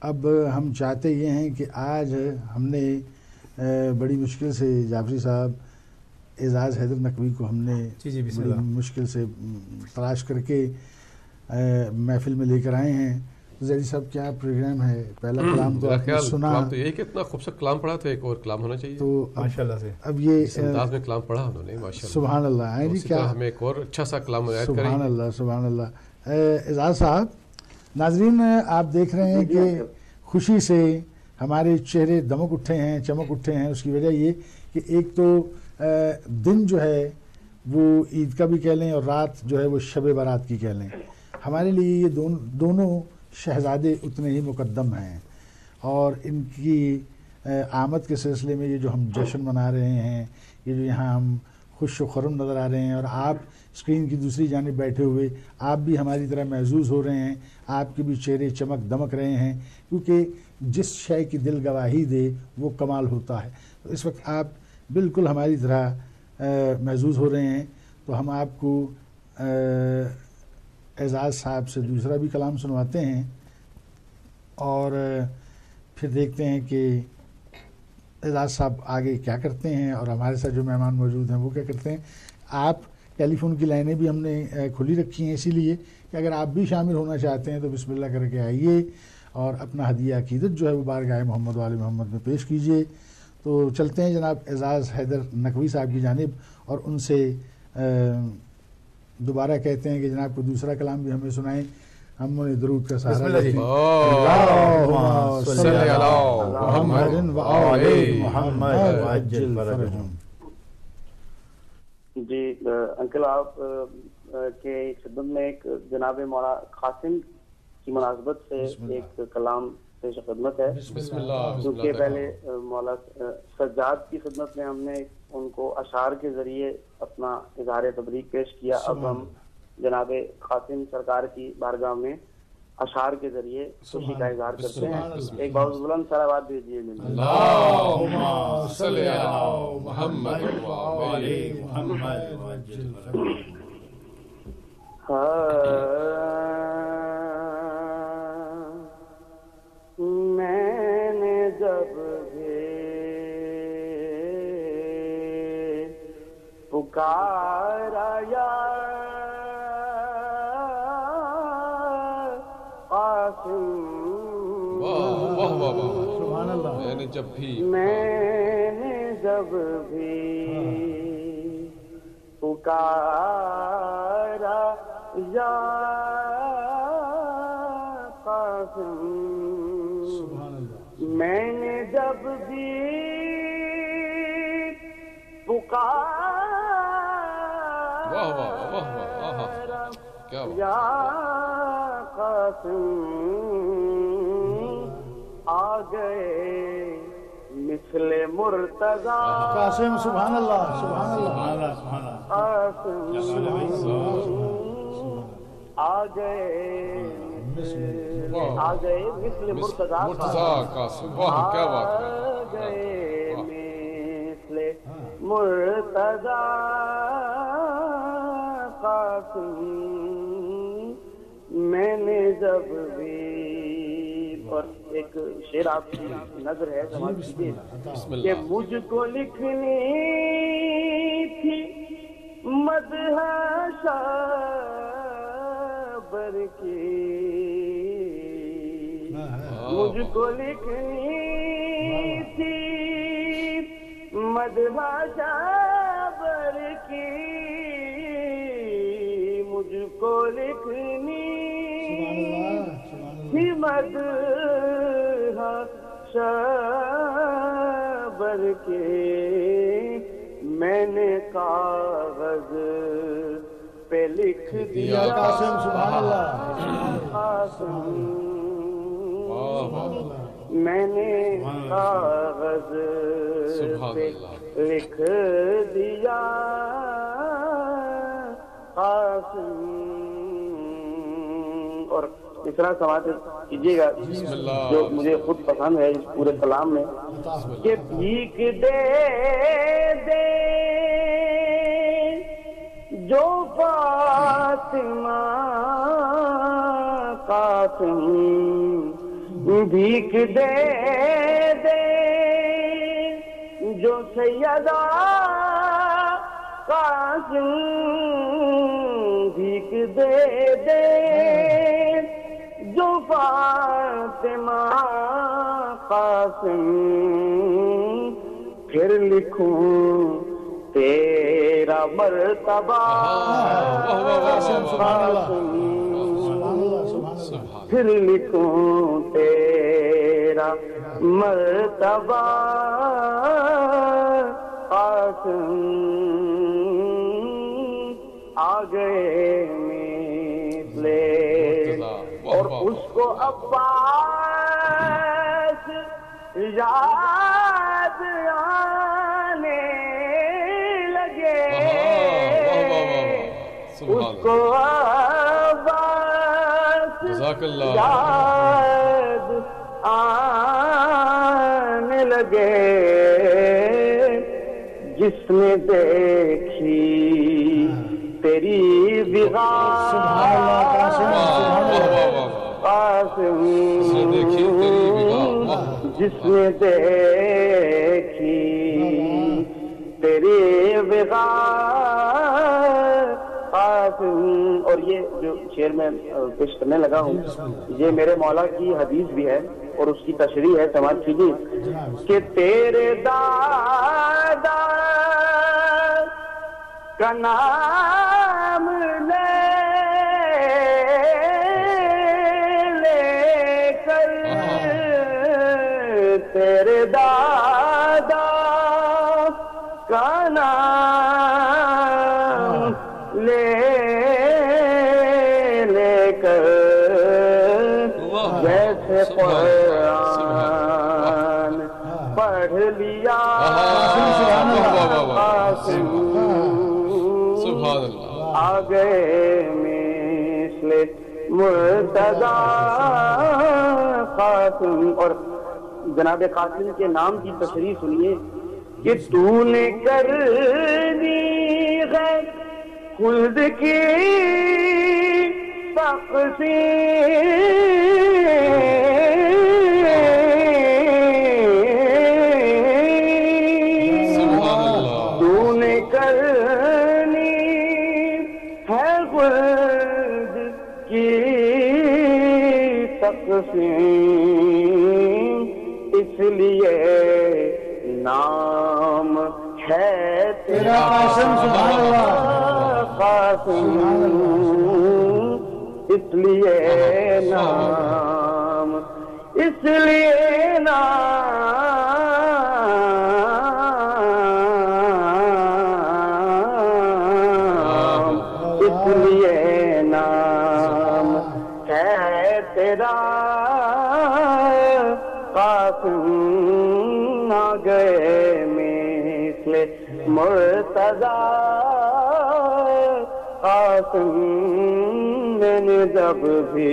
اب ہم چاہتے یہ ہیں کہ آج ہم نے بڑی مشکل سے جعفری صاحب اعزاز حیدر نقوی کو ہم نے جی جی بڑی مشکل سے تلاش کر کے محفل میں لے کر آئے ہیں۔ زیدی صاحب کیا پروگرام ہے؟ پہلا کلام تو آپ نے سنا۔ کلام تو یہی کہ اتنا خوبصورت کلام پڑھا تو ایک اور کلام ہونا چاہیے۔ تو اب- ماشاء اللہ سے۔ اب یہ اس انداز میں کلام پڑھا انہوں نے ماشاء اللہ۔ سبحان اللہ۔ جی اسی کیا؟ ہمیں ایک اور اچھا سا کلام سبحان اللہ سبحان اللہ۔ اعزاز صاحب ناظرین آپ دیکھ رہے ہیں کہ خوشی سے ہمارے چہرے دمک اٹھے ہیں چمک اٹھے ہیں۔ اس کی وجہ یہ کہ ایک تو دن جو ہے وہ عید کا بھی کہہ لیں اور رات جو ہے وہ شب برات کی کہہ لیں۔ ہمارے لیے یہ دون دونوں شہزادے اتنے ہی مقدم ہیں۔ اور ان کی آمد کے سلسلے میں یہ جو ہم جشن منا رہے ہیں یہ جو یہاں ہم خوش و خرم نظر آ رہے ہیں اور آپ اسکرین کی دوسری جانب بیٹھے ہوئے آپ بھی ہماری طرح محظوظ ہو رہے ہیں، آپ کے بھی چہرے چمک دمک رہے ہیں، کیونکہ جس شے کی دل گواہی دے وہ کمال ہوتا ہے۔ تو اس وقت آپ بالکل ہماری طرح محظوظ ہو رہے ہیں۔ تو ہم آپ کو اعزاز صاحب سے دوسرا بھی کلام سنواتے ہیں اور پھر دیکھتے ہیں کہ اعزاز صاحب آگے کیا کرتے ہیں اور ہمارے ساتھ جو مہمان موجود ہیں وہ کیا کرتے ہیں؟ آپ ٹیلی فون کی لائنیں بھی ہم نے کھلی رکھی ہیں، اسی لیے کہ اگر آپ بھی شامل ہونا چاہتے ہیں تو بسم اللہ کر کے آئیے اور اپنا ہدیہ، عقیدت جو ہے وہ بارگاہ محمد وال محمد میں پیش کیجیے۔ تو چلتے ہیں جناب اعزاز حیدر نقوی صاحب کی جانب اور ان سے دوبارہ کہتے ہیں کہ جناب کو دوسرا کلام بھی ہمیں سنائیں۔ ہم انہیں درود کا سہارا اللہ جی۔ اللہم اللہم صلی علی محمد و آل محمد وعجل جی انکل آپ کے خدمت میں ایک جناب مولا قاسم کی مناسبت سے اللہ۔ ایک کلام پیش خدمت ہے۔ بسم اللہ بسم کیونکہ اللہ پہلے مولا سجاد کی خدمت میں ہم نے ان کو اشعار کے ذریعے اپنا اظہار تبریک پیش کیا۔ اب ہم جناب قاسم سرکار کی بارگاہ میں اشعار کے ذریعے خوشی کا اظہار کرتے ہیں۔ ایک بہت بلند محمد وعجل فرجهم میں نے جب بھی پکارا سبحان اللہ۔ میں نے جب بھی میں نے جب بھی پکارا یا قاسم سبحان اللہ۔ میں نے جب بھی واہ واہ واہ واہ واہ آہا پکارا کیا بات۔ یا قاسم آ گئے مثل مرتضی۔ قاسم سبحان اللہ سبحان اللہ۔ سبحان اللہ سبحان اللہ۔ قاسم۔ آ گئے آ گئے مثل مرتضی قاسم واہ کیا بات ہے۔ آ گئے مثل مرتضی قاسم۔ میں نے جب بھی اور ایک شعر آپ کی نظر ہے کہ مجھ کو لکھنی تھی شابر کی مجھ کو لکھنی تھی مدح شابر کی مجھ کو لکھنی تھی مدح شابر کے میں نے کاغذ پہ لکھ دیا قاسم سبحان اللہ۔ قاسم۔ میں نے کاغذ پہ لکھ دیا۔ قاسم۔ اور اس طرح سماعت کیجیے گا جو مجھے خود پسند ہے اس پورے کلام میں کہ بھیک دے دے جو فاطمہ قاسم بھیک دے دے جو سیدہ قاسم بھیک دے دے فاطمہ قاسم پھر لکھوں تیرا مرتبہ قاسم۔ پھر لکھوں تیرا مرتبہ قاسم۔ یاد آنے لگے اس کو یاد آنے لگے جس نے دیکھی تیری بغار جس نے دیکھی تیری اور یہ جو شعر میں پیش کرنے لگا ہوں، یہ میرے مولا کی حدیث بھی ہے اور اس کی تشریح ہے سماج کیجیے۔ کہ تیرے دادا کا نام لے تیرے دادا کا نام لے لے کر۔ جیسے قرآن پڑھ لیا۔ سبحان اللہ، واہ، واہ، واہ، قاسم سبحان اللہ۔ آ گئے مثل مرتضی قاسم اور جناب قاسم کے نام کی تشریح سنیے کہ تو نے کر دی ہے خلد کی تقسیم۔ اس لیے نام ہے تیرا قاسم سبحان اللہ قاسم اس لیے نام اس لیے مثل مرتضی قاسم میں نے جب بھی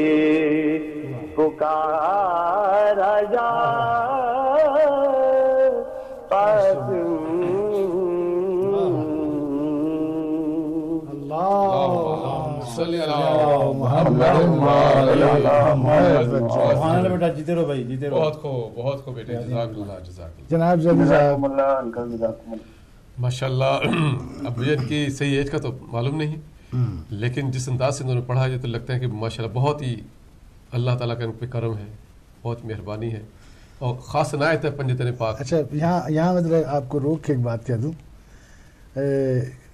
پکارا جا قاسم بیٹا جیتے رہو بھائی جیتے رہو۔ بہت خوب بہت خوب بیٹے جزاک اللہ جزاک اللہ۔ جناب صاحب ماشاء اللہ اب کی صحیح ایج کا تو معلوم نہیں۔ لیکن جس انداز سے انہوں نے پڑھا ہے تو لگتا ہے کہ ماشاء اللہ بہت ہی اللہ تعالیٰ کا ان پہ کرم ہے بہت مہربانی ہے۔ اور خاص عنایت ہے پنجتن پاک۔ اچھا یہاں یہاں ذرا آپ کو روک کے ایک بات کہہ دوں۔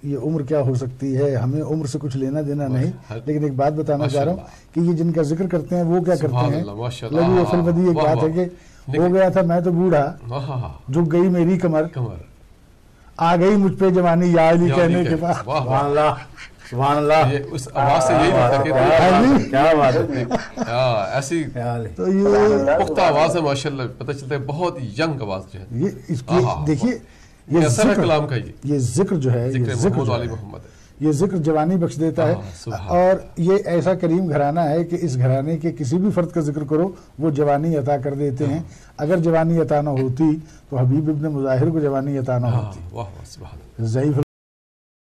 یہ عمر کیا ہو سکتی ہے؟ ہمیں عمر سے کچھ لینا دینا نہیں لیکن ایک بات بتانا چاہ رہا ہوں کہ یہ جن کا ذکر کرتے ہیں وہ کیا کرتے ہیں؟ لگی ہاں، فل بدی ایک بات ہے۔ کہ ہو گیا تھا میں تو بوڑھا ہاں ہاں ہاں جھک گئی میری کمر کمر۔ آ گئی مجھ پہ جوانی یا علی کہنے کے بعد۔ سبحان اللہ سبحان اللہ۔ اس آواز سے یہی لگتا ہے ہاں جی۔ کیا بات ہے۔ ہاں ایسی خیال ہے۔ تو یہ پختہ آواز ہے ماشاء اللہ پتہ چلتا ہے بہت ینگ آواز جو ہے۔ یہ اس کی دیکھیے یہ ذکر کلام کا یہ ذکر جو ہے یہ ذکر محمد یہ ذکر جوانی بخش دیتا ہے ہاں، اور یہ ایسا کریم گھرانہ ہے کہ اس گھرانے کے کسی بھی فرد کا ذکر کرو وہ جوانی عطا کر دیتے ہیں۔ اگر جوانی عطا نہ ہوتی تو حبیب ابن مظاہر کو جوانی عطا نہ ہاں ہوتی۔ ضعیف